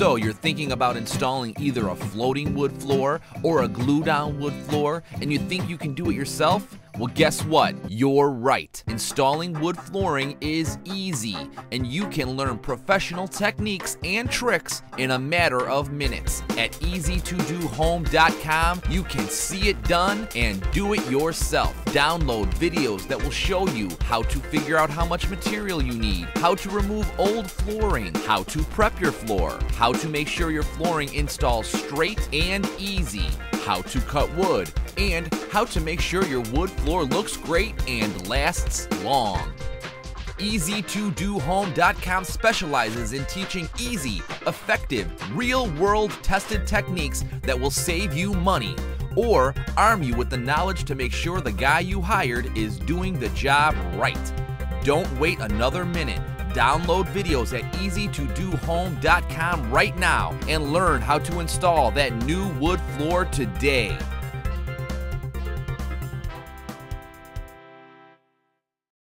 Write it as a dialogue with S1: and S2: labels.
S1: So you're thinking about installing either a floating wood floor or a glue down wood floor, and you think you can do it yourself? Well, guess what? You're right. Installing wood flooring is easy, and you can learn professional techniques and tricks in a matter of minutes. At EZ2DOHome.com, you can see it done and do it yourself. Download videos that will show you how to figure out how much material you need, how to remove old flooring, how to prep your floor, how to make sure your flooring installs straight and easy how to cut wood, and how to make sure your wood floor looks great and lasts long. EZ2DOHome.com specializes in teaching easy, effective, real world tested techniques that will save you money or arm you with the knowledge to make sure the guy you hired is doing the job right. Don't wait another minute. Download videos at EZ2DOHome.com right now and learn how to install that new wood floor today.